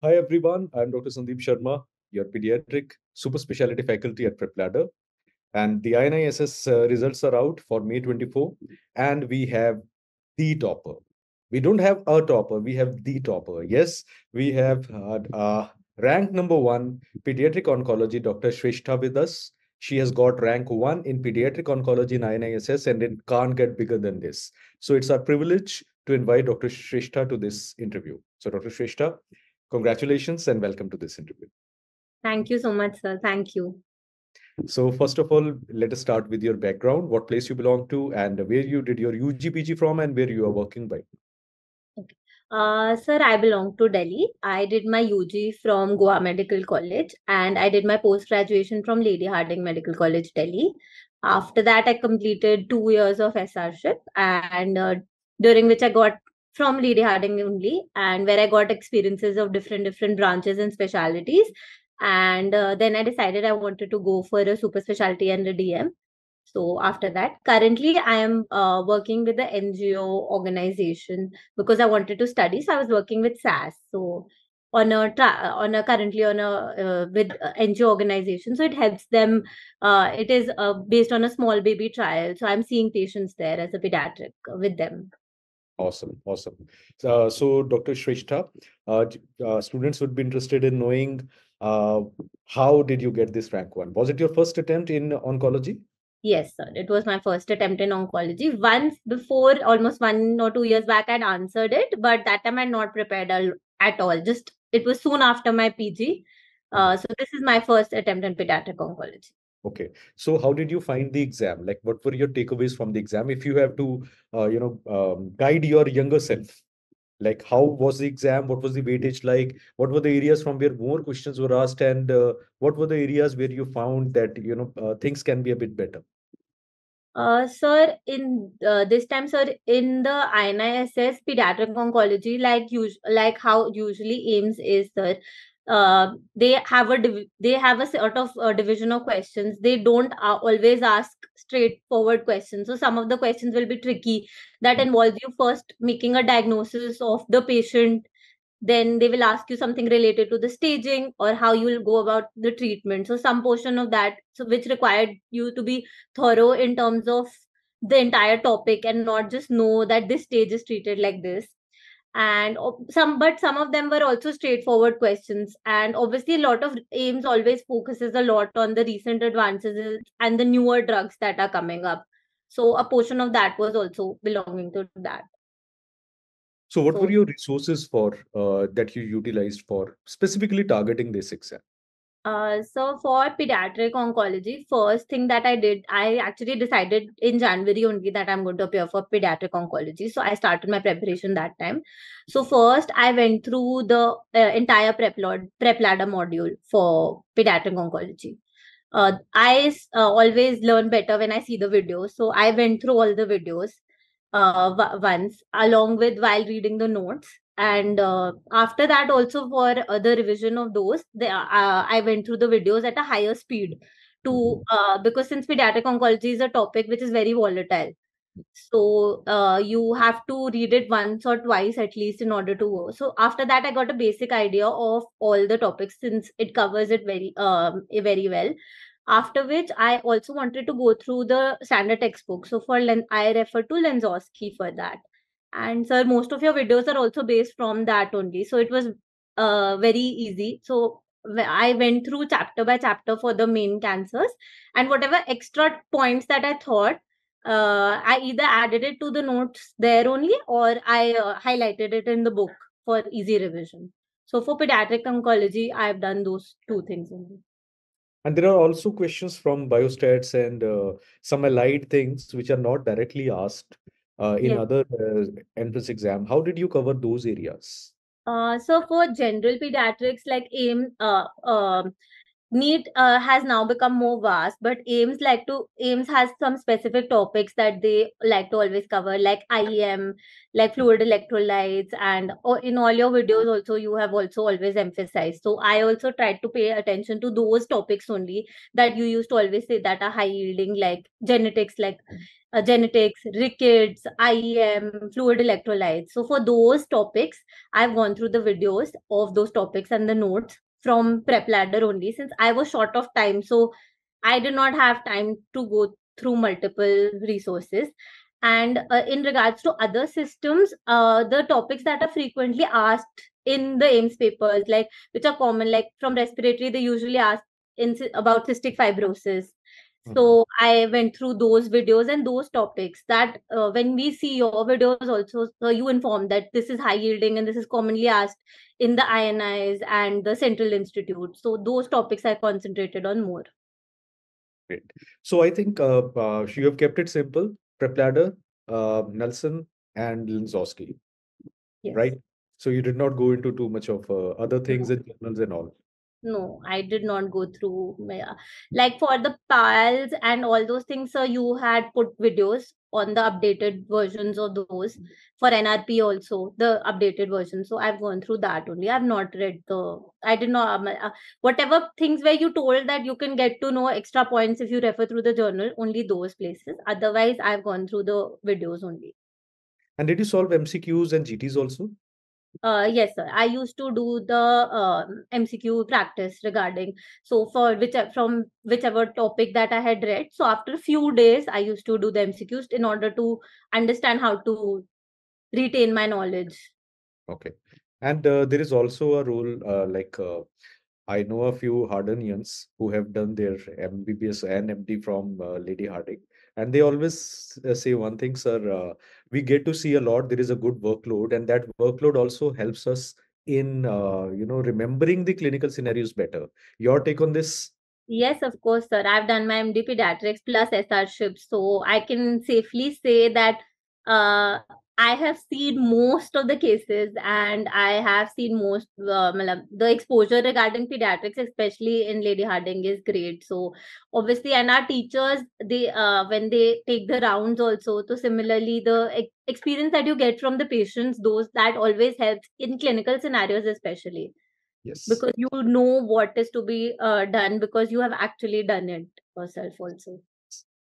Hi everyone, I'm Dr. Sandeep Sharma, your pediatric super specialty faculty at PrepLadder. And the INISS uh, results are out for May 24, and we have the topper. We don't have a topper, we have the topper. Yes, we have uh, uh, rank number one, pediatric oncology, Dr. Shreshtha with us. She has got rank one in pediatric oncology in INISS, and it can't get bigger than this. So it's our privilege to invite Dr. Shreshtha to this interview. So, Dr. Shreshtha, Congratulations and welcome to this interview. Thank you so much, sir. Thank you. So first of all, let us start with your background, what place you belong to and where you did your UGPG from and where you are working by. Okay. Uh, sir, I belong to Delhi. I did my UG from Goa Medical College and I did my post-graduation from Lady Hardinge Medical College, Delhi. After that, I completed two years of SRship and uh, during which I got from Lady Hardinge only, and where I got experiences of different different branches and specialities. And uh, then I decided I wanted to go for a super specialty and a DM. So after that, currently I am uh, working with the NGO organization because I wanted to study. So I was working with SAS. So on a on a currently on a uh, with NGO organization. So it helps them. Uh, it is uh, based on a small baby trial. So I'm seeing patients there as a pediatric with them. Awesome, awesome. Uh, so, Dr. Shreshtha, uh, uh, students would be interested in knowing uh, how did you get this rank one? Was it your first attempt in oncology? Yes, sir. It was my first attempt in oncology. Once before, almost one or two years back, I'd answered it, but that time I'd not prepared at all. Just it was soon after my PG. Uh, so this is my first attempt in pediatric oncology. Okay. So how did you find the exam? Like, what were your takeaways from the exam? If you have to, uh, you know, um, guide your younger self, like how was the exam? What was the weightage like? What were the areas from where more questions were asked? And uh, what were the areas where you found that, you know, uh, things can be a bit better? Uh, sir, in uh, this time, sir, in the INISS pediatric oncology, like us- like how usually AIIMS is, sir, uh, they have a div- they have a sort of uh, division of questions. They don't uh, always ask straightforward questions. So some of the questions will be tricky that involve you first making a diagnosis of the patient. Then they will ask you something related to the staging or how you will go about the treatment. So some portion of that so which required you to be thorough in terms of the entire topic and not just know that this stage is treated like this and some but some of them were also straightforward questions. And obviously a lot of AIIMS always focuses a lot on the recent advances and the newer drugs that are coming up. So a portion of that was also belonging to that. So what so, were your resources for uh, that you utilized for specifically targeting this exam uh, so for pediatric oncology, first thing that I did, I actually decided in January only that I'm going to appear for pediatric oncology. So I started my preparation that time. So first, I went through the uh, entire prep, prep ladder module for pediatric oncology. Uh, I uh, always learn better when I see the videos. So I went through all the videos uh, once along with while reading the notes and uh, after that also for uh, the revision of those they, uh, i went through the videos at a higher speed to mm-hmm. uh, because since pediatric oncology is a topic which is very volatile so uh, you have to read it once or twice at least in order to go. So after that i got a basic idea of all the topics since it covers it very um, very well. After which i also wanted to go through the standard textbook. So for Len- i refer to Lanzkowsky for that and sir most of your videos are also based from that only. So it was uh, very easy. So i went through chapter by chapter for the main cancers. And whatever extra points that i thought uh, i either added it to the notes there only or i uh, highlighted it in the book for easy revision. So for pediatric oncology i've done those two things only. And there are also questions from biostats and uh, some allied things which are not directly asked uh, in yeah. other uh, entrance exam how did you cover those areas uh, so for general pediatrics like aim uh, um, NEET uh, has now become more vast, but AIIMS like to AIIMS has some specific topics that they like to always cover, like IEM, like fluid electrolytes, and in all your videos also you have also always emphasized. So I also tried to pay attention to those topics only that you used to always say that are high yielding, like genetics, like uh, genetics, rickets, IEM, fluid electrolytes. So for those topics, I've gone through the videos of those topics and the notes from prep ladder only since i was short of time. So i did not have time to go through multiple resources. And uh, in regards to other systems uh, the topics that are frequently asked in the AIIMS papers like which are common like from respiratory they usually ask in about cystic fibrosis so mm-hmm. i went through those videos and those topics that uh, when we see your videos also uh, you inform that this is high yielding and this is commonly asked in the inis and the central institute. So those topics i concentrated on more. Great. So i think uh, uh you have kept it simple. Prepladder uh, nelson and Lanzkowsky, yes. right? So you did not go into too much of uh, other things and journals and all no i did not go through like for the pals and all those things so you had put videos on the updated versions of those for nrp also the updated version. So i've gone through that only. I've not read the i did not um, uh, whatever things where you told that you can get to know extra points if you refer through the journal only those places. Otherwise i've gone through the videos only. And did you solve mcqs and gts also uh, yes, sir. I used to do the uh, um, MCQ practice regarding so for which from whichever topic that I had read. So after a few days, I used to do the MCQs in order to understand how to retain my knowledge. Okay, and uh, there is also a rule uh, like uh, I know a few Hardenians who have done their MBBS and MD from uh, Lady Hardinge, and they always uh, say one thing, sir. Uh, we get to see a lot. There is a good workload, and that workload also helps us in uh, you know remembering the clinical scenarios better. Your take on this? Yes, of course, sir. I've done my MD pediatrics plus SR so I can safely say that uh, I have seen most of the cases and I have seen most uh, the exposure regarding pediatrics, especially in Lady Hardinge, is great. So obviously, and our teachers, they uh, when they take the rounds also, so similarly the experience that you get from the patients, those that always helps in clinical scenarios, especially. Yes. Because you know what is to be uh, done because you have actually done it yourself also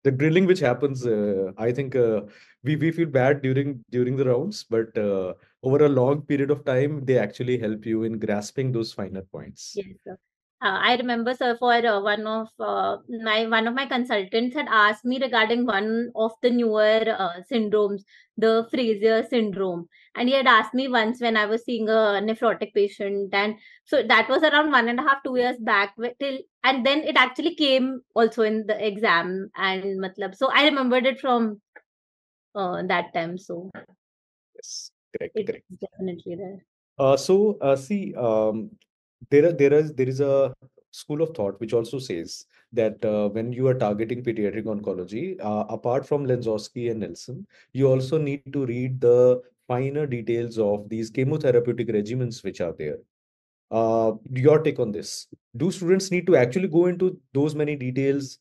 the drilling which happens uh, i think uh, we we feel bad during during the rounds but uh, over a long period of time they actually help you in grasping those finer points yes. Uh, I remember, sir, for uh, one of uh, my one of my consultants had asked me regarding one of the newer uh, syndromes, the Frasier syndrome, and he had asked me once when I was seeing a nephrotic patient, and so that was around one and a half, two years back. Till and then it actually came also in the exam, and matlab, so I remembered it from uh, that time. So yes, correct, correct. definitely there. Uh, so uh, see, um, there there is there is a school of thought which also says that uh, when you are targeting pediatric oncology, uh, apart from Lanzkowsky and Nelson, you also need to read the finer details of these chemotherapeutic regimens which are there. Uh, your take on this? Do students need to actually go into those many details?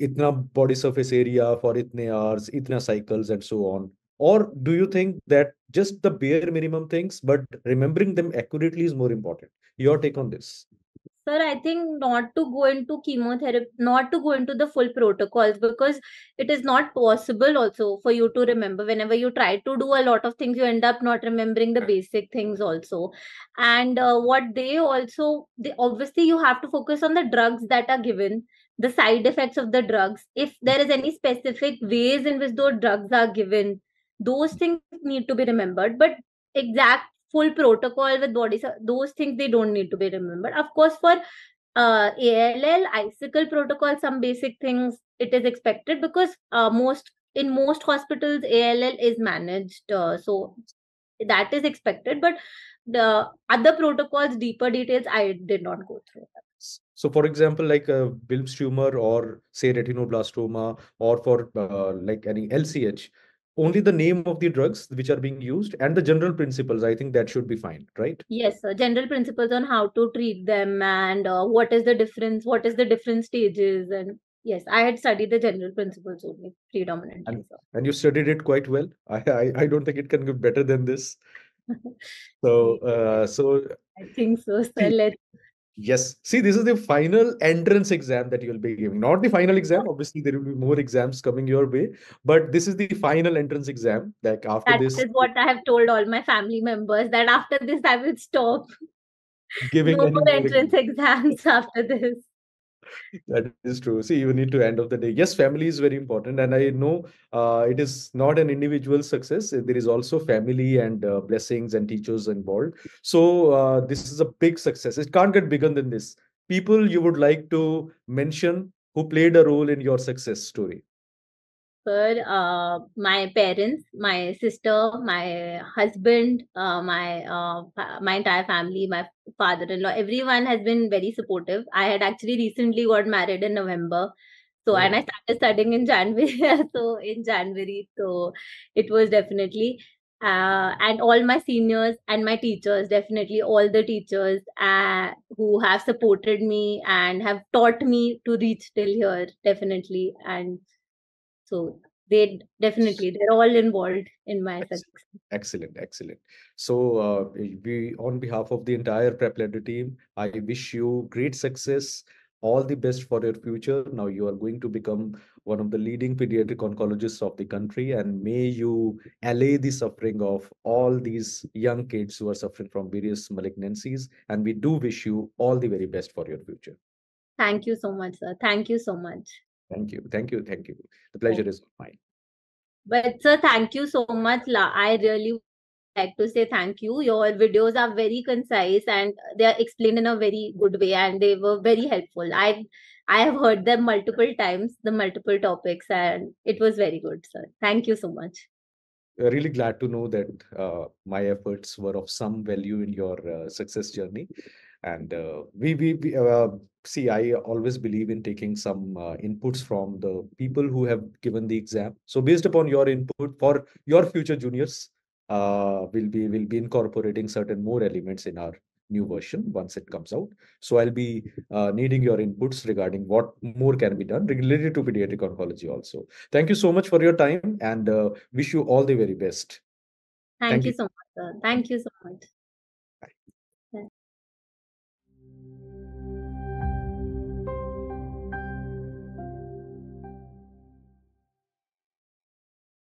Itna body surface area for itne hours, itna cycles, and so on. Or do you think that just the bare minimum things, but remembering them accurately is more important? Your take on this? Sir, I think not to go into chemotherapy, not to go into the full protocols because it is not possible also for you to remember. Whenever you try to do a lot of things, you end up not remembering the basic things also. And uh, what they also, they obviously you have to focus on the drugs that are given, the side effects of the drugs. If there is any specific ways in which those drugs are given, those things need to be remembered. But exact full protocol with bodies those things they don't need to be remembered of course for uh, ALL, ICiCLe protocol, some basic things it is expected because uh, most in most hospitals ALL is managed, uh, so that is expected. But the other protocols, deeper details, I did not go through. So, for example, like a Wilms tumor or say retinoblastoma, or for uh, like any LCH, only the name of the drugs which are being used and the general principles. I think that should be fine, right? Yes, sir. General principles on how to treat them and uh, what is the difference, what is the different stages. And yes, I had studied the general principles only predominantly. And, sir. and you studied it quite well. I, I, I don't think it can get better than this. So, uh, so I think so, sir. Let's Yes. See, this is the final entrance exam that you will be giving. Not the final exam. Obviously, there will be more exams coming your way, but this is the final entrance exam. Like after That this, is what I have told all my family members that after this I will stop. giving No more entrance exams after this. That is true. See, you need to end of the day. Yes, family is very important, and I know uh, it is not an individual success. There is also family and uh, blessings and teachers involved. So uh, this is a big success. It can't get bigger than this. People you would like to mention who played a role in your success story. Uh, my parents, my sister, my husband, uh, my uh, my entire family, my father-in-law, everyone has been very supportive. I had actually recently got married in November, so and I Oh. started studying in January. so in January, so it was definitely. Uh, and all my seniors and my teachers, definitely all the teachers uh, who have supported me and have taught me to reach till here, definitely. And so they definitely they're all involved in my Excellent. success. Excellent, excellent. So, uh, we, on behalf of the entire Prep Ladder team, I wish you great success, all the best for your future. Now, you are going to become one of the leading pediatric oncologists of the country, and may you allay the suffering of all these young kids who are suffering from various malignancies. And we do wish you all the very best for your future. Thank you so much, sir. Thank you so much. Thank you, thank you, thank you. The pleasure is mine. But sir, thank you so much. La- I really like to say thank you. Your videos are very concise and they are explained in a very good way and they were very helpful. I I have heard them multiple times, the multiple topics, and it was very good, sir. Thank you so much. Uh, really glad to know that uh, my efforts were of some value in your uh, success journey. And uh, we, we, we uh, see, I always believe in taking some uh, inputs from the people who have given the exam. So based upon your input for your future juniors, uh, we'll be will be incorporating certain more elements in our new version once it comes out. So I'll be uh, needing your inputs regarding what more can be done related to pediatric oncology also. Thank you so much for your time and uh, wish you all the very best. Thank, Thank you you. so much, sir. Thank you so much.